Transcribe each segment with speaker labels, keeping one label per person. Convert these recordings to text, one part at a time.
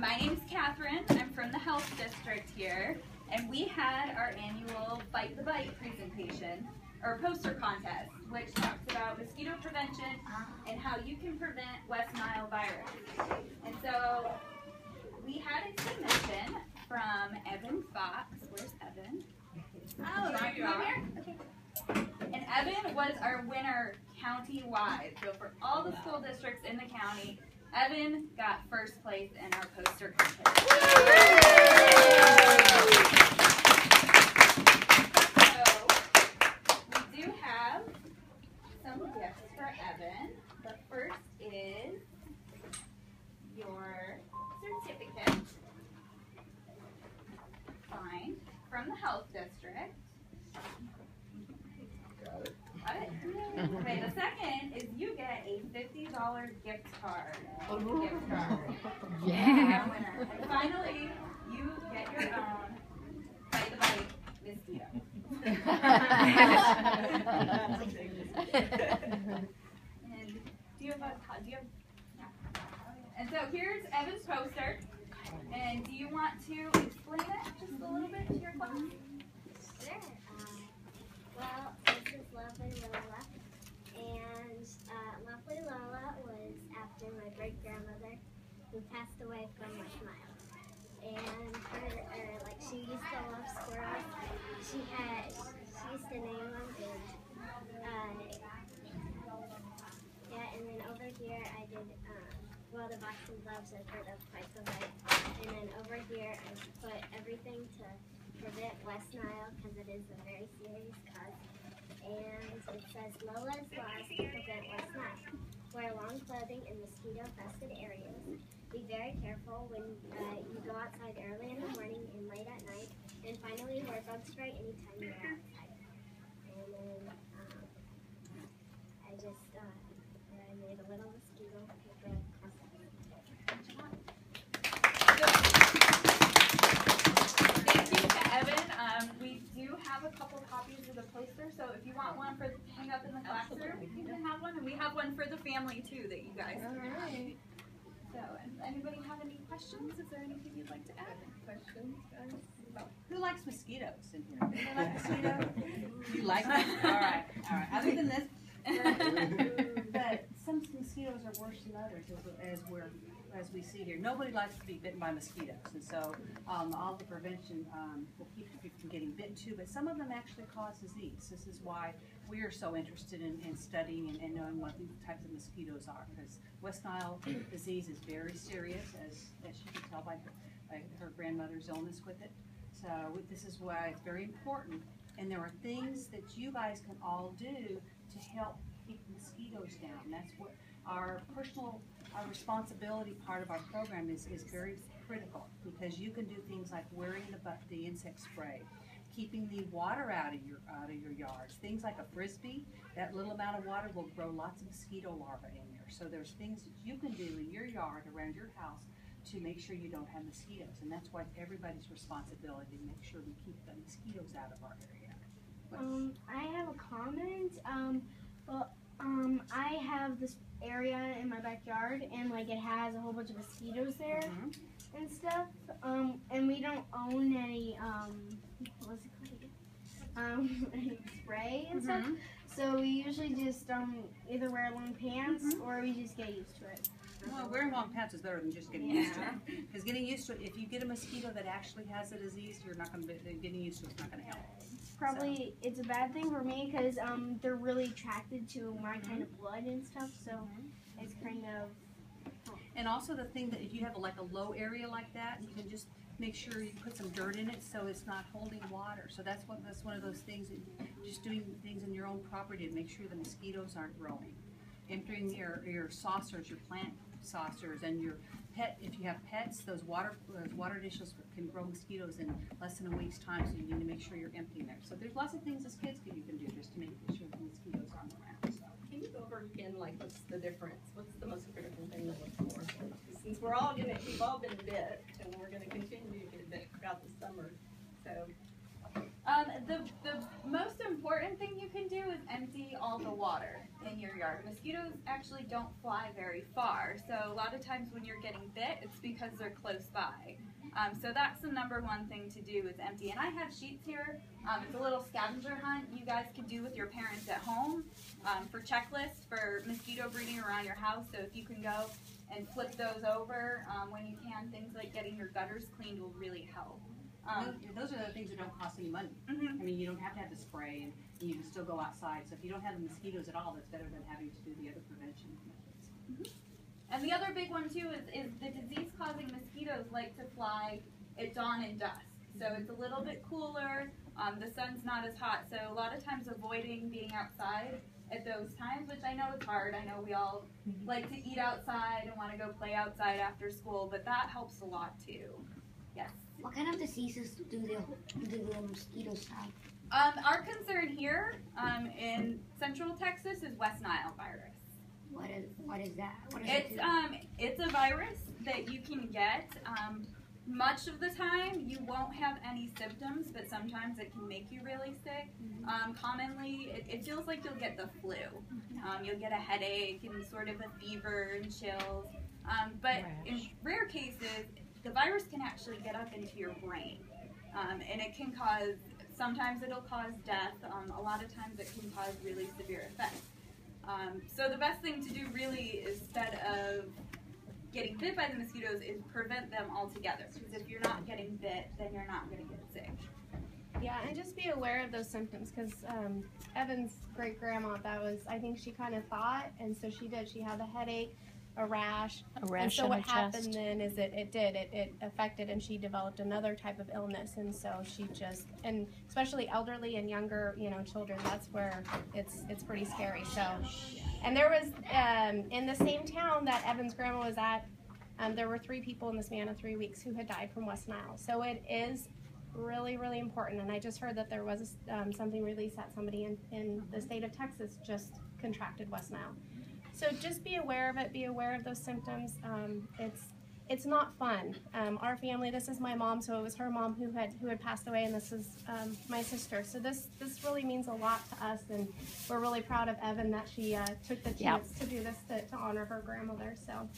Speaker 1: my name's Catherine. I'm from the health district here, and we had our annual Fight the Bite presentation or poster contest, which talks about mosquito prevention and how you can prevent West Nile virus. And so we had a submission from Evyn Fox. Where's Evyn?
Speaker 2: Oh, there you are.
Speaker 1: Okay. And Evyn was our winner county-wide. So for all the school districts in the county, Evyn got first place in our poster contest. So we do have some gifts for Evyn. The first is your certificate signed from the health district.
Speaker 3: Got it.
Speaker 1: Got it? Okay, the second is you get a fifty dollar gift card. Gift card.
Speaker 4: Yeah.
Speaker 1: Finally, you get your own Fight the Bite mosquito. And do you have a, co- do you have? And so here's Evyn's poster. And do you want to explain it just a little bit to your class?
Speaker 5: Sure. Um, well, this is Lovely Lola, and great grandmother who passed away from West Nile. And her, er, like, she used to love squirrels. She had, she used to name them. And, uh, yeah, and then over here I did, uh, well, the boxing gloves I've heard of quite so. And then over here I put everything to prevent West Nile because it is a very serious cause. And it says Lola's laws to prevent West Nile. Clothing in mosquito-infested areas. Be very careful when uh, you go outside early in the morning and late at night. And finally, wear bug spray anytime you're outside. And then um, I just uh, I made a little mosquito with the
Speaker 1: Thank you to Evyn. Um, we do have a couple copies of the poster, so if you want one for hang up in the classroom, you can have one, and we have one for the family too that you guys can have. So, and anybody have any questions? Is there anything you'd like to add?
Speaker 2: Questions, guys? Who likes mosquitoes in here? Anyone like mosquitoes? You like them? All right, all right. Other than this, but some mosquitoes are worse than others, as, we're, as we see here. Nobody likes to be bitten by mosquitoes, and so, um, all the prevention, um, will keep you from getting bitten too, but some of them actually cause disease. This is why we are so interested in, in studying and, and knowing what these types of mosquitoes are, because West Nile disease is very serious, as, as you can tell by her, by her grandmother's illness with it. So this is why it's very important, and there are things that you guys can all do to help keep mosquitoes down. That's what our personal, our responsibility part of our program is, is very critical, because you can do things like wearing the, the insect spray, keeping the water out of your, out of your yards, things like a frisbee, that little amount of water will grow lots of mosquito larvae in there. So there's things that you can do in your yard, around your house, to make sure you don't have mosquitoes, and that's why it's everybody's responsibility to make sure we keep the mosquitoes out of our area.
Speaker 6: Um, I have a comment. Um, well, um, I have this area in my backyard, and like it has a whole bunch of mosquitoes there
Speaker 2: Mhm.
Speaker 6: and stuff. Um, and we don't own any um, what's it called? Um, spray and stuff.
Speaker 2: Mhm.
Speaker 6: So we usually just um either wear long pants or we just get used to it.
Speaker 2: Well, wearing long pants is better than just getting used to it. Because getting used to it, if you get a mosquito that actually has a disease, you're not gonna be, getting used to it's not gonna help.
Speaker 6: Probably it's a bad thing for me because um they're really attracted to my kind of blood and stuff. So it's kind of
Speaker 2: And also the thing that if you have like a low area like that, you can just make sure you put some dirt in it so it's not holding water. So that's what, that's one of those things, that just doing things in your own property to make sure the mosquitoes aren't growing. Emptying your, your saucers, your plant saucers and your pet, if you have pets, those water, those water dishes can grow mosquitoes in less than a week's time, so you need to make sure you're emptying there. So there's lots of things as kids that you can do just to make sure the mosquitoes aren't around, so.
Speaker 7: Can you go over again, like, what's the difference? What's the most critical thing to look for? Since we're all gonna, we've all been bit, and we're gonna continue to get bit throughout the summer, so.
Speaker 1: Um, the, the most important thing you can do is empty all the water in your yard. Mosquitoes actually don't fly very far, so a lot of times when you're getting bit, it's because they're close by. Um, so that's the number one thing to do is empty. And I have sheets here. Um, it's a little scavenger hunt you guys can do with your parents at home um, for checklists for mosquito breeding around your house. So if you can go and flip those over um, when you can, things like getting your gutters cleaned will really help. Um,
Speaker 2: Those are the things that don't cost any money.
Speaker 1: mhm.
Speaker 2: I mean, you don't have to have the spray and you can still go outside. So if you don't have the mosquitoes at all, that's better than having to do the other prevention methods.
Speaker 1: And the other big one too is, is the disease causing mosquitoes like to fly at dawn and dusk. So it's a little bit cooler, um, the sun's not as hot, so a lot of times avoiding being outside at those times, which I know is hard. I know we all like to eat outside and want to go play outside after school, but that helps a lot too. Yes.
Speaker 3: What kind of diseases do the do the mosquitoes have?
Speaker 1: Um, our concern here um, in central Texas is West Nile virus.
Speaker 3: What is what is that? What does it
Speaker 1: It's um it's a virus that you can get. Um, much of the time you won't have any symptoms, but sometimes it can make you really sick. Um, commonly, it, it feels like you'll get the flu. Um, you'll get a headache and sort of a fever and chills. Um, but in rare cases, the virus can actually get up into your brain, um, and it can cause. Sometimes it'll cause death. Um, a lot of times it can cause really severe effects. Um, so the best thing to do really instead of getting bit by the mosquitoes is prevent them altogether. Because if you're not getting bit, then you're not going to get sick.
Speaker 4: Yeah, and just be aware of those symptoms because um, Evyn's great grandma, that was, I think she kind of thought, and so she did. She had a headache, a rash.
Speaker 8: A rash
Speaker 4: and so what happened
Speaker 8: chest.
Speaker 4: then is it, it did, it, it affected, and she developed another type of illness. And so she just, and especially elderly and younger, you know, children, that's where it's, it's pretty scary. So, and there was, um, in the same town that Evyn's grandma was at, um, there were three people in the span of three weeks who had died from West Nile. So it is really, really important. And I just heard that there was um, something released that somebody in, in the state of Texas just contracted West Nile. So just be aware of it. Be aware of those symptoms. Um, it's it's not fun. Um, our family. This is my mom, so it was her mom who had who had passed away, and this is um, my sister. So this this really means a lot to us, and we're really proud of Evyn that she uh, took the
Speaker 8: Yep.
Speaker 4: chance to do this to, to honor her grandmother. So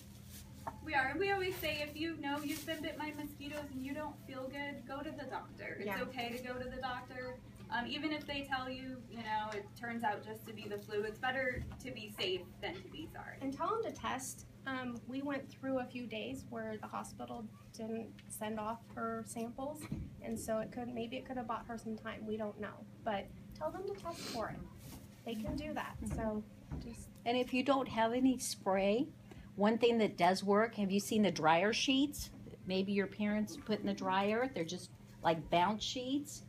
Speaker 1: We are. And we always say if you know you've been bit by mosquitoes and you don't feel good, go to the doctor. It's
Speaker 4: Yeah.
Speaker 1: okay to go to the doctor. Um, even if they tell you, you know, it turns out just to be the flu, it's better to be safe than to be sorry.
Speaker 4: and tell them to test. Um, we went through a few days where the hospital didn't send off her samples, and so it could maybe it could have bought her some time. We don't know, but tell them to test for it. They can do that. So just
Speaker 8: And if you don't have any spray, one thing that does work, have you seen the dryer sheets? Maybe your parents put in the dryer, they're just like bounce sheets.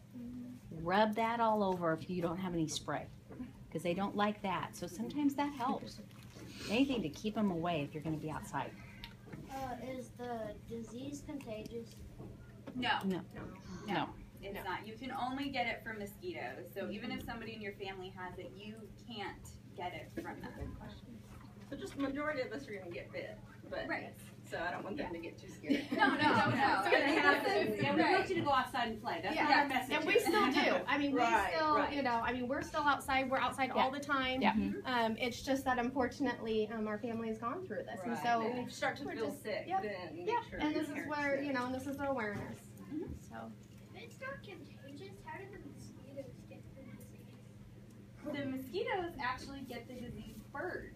Speaker 8: Rub that all over if you don't have any spray, because they don't like that. So sometimes that helps. Anything to keep them away if you're going to be outside.
Speaker 5: Uh, is the disease contagious?
Speaker 1: No.
Speaker 8: No. No.
Speaker 1: It's not. You can only get it from mosquitoes. So even if somebody in your family has it, you can't get it from them.
Speaker 7: So just the majority of us are gonna get bit, but,
Speaker 1: Right.
Speaker 7: So I don't want them to get too scared.
Speaker 1: No, no, no.
Speaker 7: It's gonna happen.
Speaker 2: Yeah, we want you to go outside and play. That's
Speaker 4: Yeah.
Speaker 2: not our message.
Speaker 4: and we still do. I mean,
Speaker 7: Right,
Speaker 4: we still,
Speaker 7: right.
Speaker 4: you know, I mean, we're still outside. We're outside all the time.
Speaker 8: Yeah.
Speaker 4: Um, it's just that unfortunately, um, our family has gone through this, and so
Speaker 7: And if you start to
Speaker 4: we're
Speaker 7: feel
Speaker 4: just-
Speaker 7: sick,
Speaker 4: yep,
Speaker 7: then make
Speaker 4: yeah.
Speaker 7: sure
Speaker 4: and this is where
Speaker 7: know.
Speaker 4: you know, and this is the awareness. So.
Speaker 5: If it's not contagious, how do the mosquitoes get the disease?
Speaker 1: The mosquitoes actually get the disease. Birds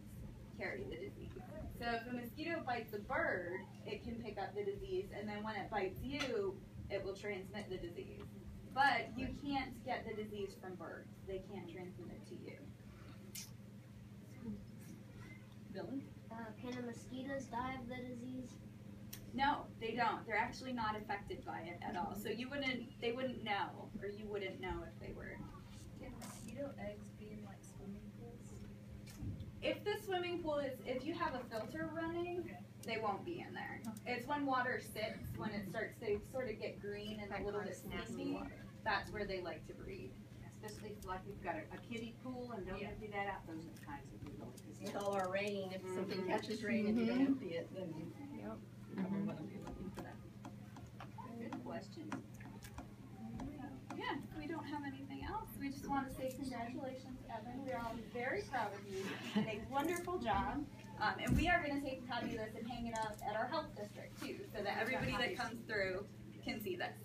Speaker 1: carry the disease. So if a mosquito bites a bird, it can pick up the disease, and then when it bites you, it will transmit the disease. But you can't get the disease from birds. They can't transmit it to you.
Speaker 7: Dylan?
Speaker 5: Uh, can the mosquitoes die of the disease?
Speaker 1: No, they don't. They're actually not affected by it at all. So you wouldn't, they wouldn't know, or you wouldn't know if they were.
Speaker 9: Can mosquito eggs be in like swimming pools?
Speaker 1: If the is, if you have a filter running, they won't be in there. It's when water sits, when it starts to sort of get green and a little bit nasty, that's where they like to breed.
Speaker 2: Especially if like we've got a, a kiddie pool and don't empty that out, those are the kinds that we don't.
Speaker 7: With all our rain, if something
Speaker 2: Mhm.
Speaker 7: catches rain and you don't empty it, then you
Speaker 4: Yep.
Speaker 7: probably want to be looking for that.
Speaker 1: Good question. Yeah, we don't have anything else, we just want to say congratulations, Evyn. We are all very proud of you. You did a wonderful job. Um, and we are going to take a copy of this and hang it up at our health district too, so that everybody that comes through can see this.